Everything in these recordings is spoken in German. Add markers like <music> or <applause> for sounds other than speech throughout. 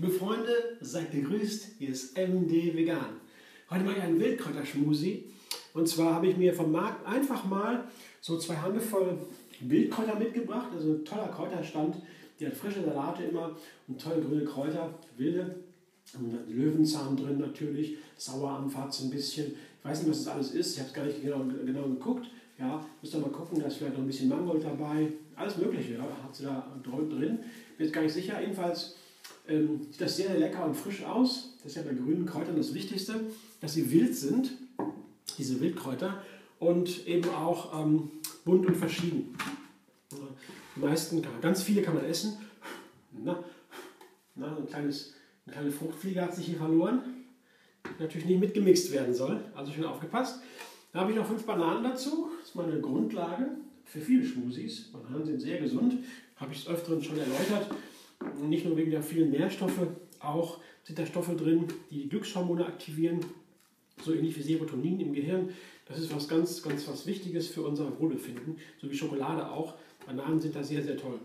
Liebe Freunde, seid gegrüßt, hier ist MD Vegan. Heute mache ich einen Wildkräuterschmusi. Und zwar habe ich mir vom Markt einfach mal so zwei Handvoll Wildkräuter mitgebracht. Also ein toller Kräuterstand. Die hat frische Salate immer und tolle grüne Kräuter, wilde. Löwenzahn drin natürlich, Sauerampfatz ein bisschen. Ich weiß nicht, was das alles ist. Ich habe es gar nicht genau, genau geguckt. Ja, müsst ihr mal gucken, da ist vielleicht noch ein bisschen Mangold dabei. Alles Mögliche ja, hat sie da drin. Bin jetzt gar nicht sicher. Jedenfalls ähm, sieht das sehr, lecker und frisch aus. Das ist ja bei grünen Kräutern das Wichtigste, dass sie wild sind, diese Wildkräuter, und eben auch ähm, bunt und verschieden. Die meisten, ganz viele kann man essen. Na, na, ein kleines, eine kleine Fruchtfliege hat sich hier verloren, natürlich nicht mitgemixt werden soll. Also schön aufgepasst. Da habe ich noch fünf Bananen dazu. Das ist meine Grundlage für viele Schmusis. Bananen sind sehr gesund, habe ich es öfteren schon erläutert. Nicht nur wegen der vielen Nährstoffe, auch sind da Stoffe drin, die die Glückshormone aktivieren, so ähnlich wie Serotonin im Gehirn. Das ist was ganz, ganz was Wichtiges für unser Wohlbefinden, so wie Schokolade auch. Bananen sind da sehr, sehr toll.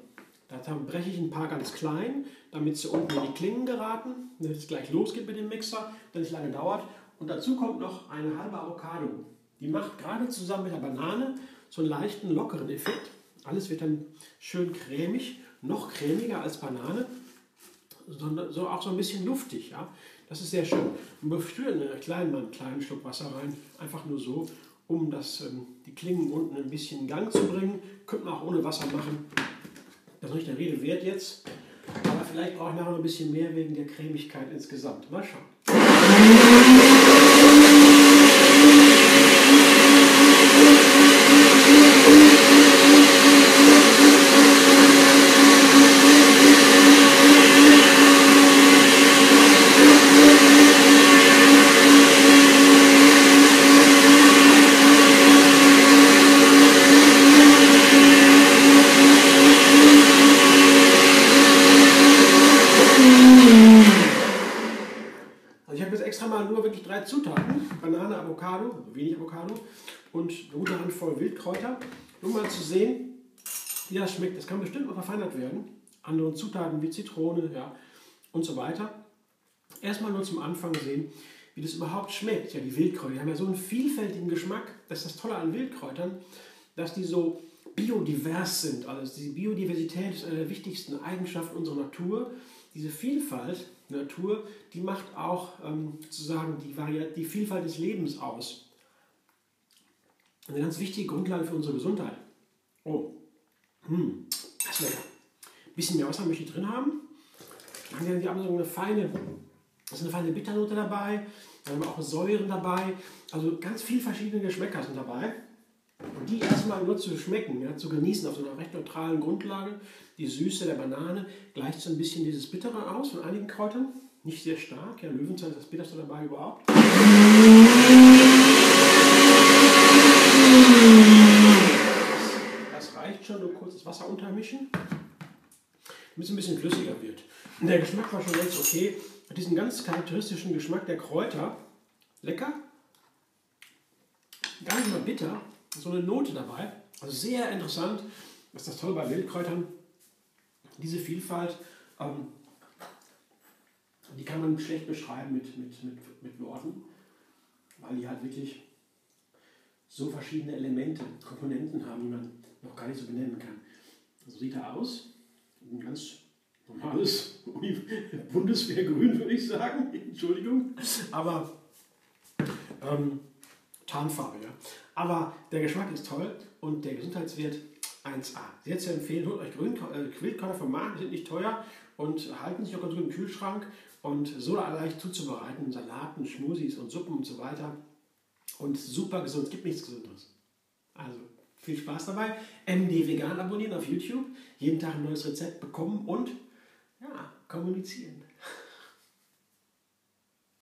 Da breche ich ein paar ganz klein, damit sie unten in die Klingen geraten, damit es gleich losgeht mit dem Mixer, dass es lange dauert. Und dazu kommt noch eine halbe Avocado. Die macht gerade zusammen mit der Banane so einen leichten, lockeren Effekt. Alles wird dann schön cremig noch cremiger als Banane, sondern so auch so ein bisschen luftig. Ja? Das ist sehr schön. Und führen einen kleinen, einen kleinen Schluck Wasser rein, einfach nur so, um das, ähm, die Klingen unten ein bisschen in Gang zu bringen. Könnte man auch ohne Wasser machen. Das ist nicht der Rede wert jetzt. Aber vielleicht brauche ich nachher noch ein bisschen mehr wegen der Cremigkeit insgesamt. Mal schauen. Drei Zutaten: Banane, Avocado, also wenig Avocado und eine gute Handvoll Wildkräuter. Nur mal zu sehen, wie das schmeckt. Das kann bestimmt noch verfeinert werden. Andere Zutaten wie Zitrone ja, und so weiter. Erstmal nur zum Anfang sehen, wie das überhaupt schmeckt. Ja, die Wildkräuter die haben ja so einen vielfältigen Geschmack. Das ist das Tolle an Wildkräutern, dass die so biodivers sind. Also die Biodiversität ist eine der wichtigsten Eigenschaften unserer Natur. Diese Vielfalt Natur, die macht auch ähm, sozusagen die, die Vielfalt des Lebens aus. Eine ganz wichtige Grundlage für unsere Gesundheit. Oh, hm, das ist lecker. Ein bisschen mehr Wasser möchte ich drin haben. Dann haben wir so eine feine, ist eine feine Bitternote dabei, dann haben wir auch Säuren dabei. Also ganz viele verschiedene Geschmäcker sind dabei. Und die erstmal nur zu schmecken, ja, zu genießen auf so einer recht neutralen Grundlage. Die Süße der Banane gleicht so ein bisschen dieses Bittere aus von einigen Kräutern. Nicht sehr stark, ja, Löwenzahn ist das bitterste dabei überhaupt. Das reicht schon, nur kurz das Wasser untermischen, damit es ein bisschen flüssiger wird. Der Geschmack war schon ganz okay. Hat diesen ganz charakteristischen Geschmack der Kräuter. Lecker. Gar nicht mal bitter, so eine Note dabei. Also sehr interessant. Das ist das Tolle bei Wildkräutern. Diese Vielfalt, ähm, die kann man schlecht beschreiben mit, mit, mit, mit Worten, weil die halt wirklich so verschiedene Elemente, Komponenten haben, die man noch gar nicht so benennen kann. So sieht er aus. Ein ganz normales <laughs> Bundeswehrgrün, würde ich sagen. <laughs> Entschuldigung. Aber ähm, Tarnfarbe, ja. Aber der Geschmack ist toll und der Gesundheitswert 1A. Sehr zu empfehlen, holt euch Grün, äh, vom Markt, die sind nicht teuer und halten sich auch ganz gut im Kühlschrank und so leicht zuzubereiten, Salaten, Schmusis und Suppen und so weiter. Und super gesund, es gibt nichts Gesunderes. Also viel Spaß dabei. MD Vegan abonnieren auf YouTube, jeden Tag ein neues Rezept bekommen und ja, kommunizieren.